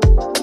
Bye.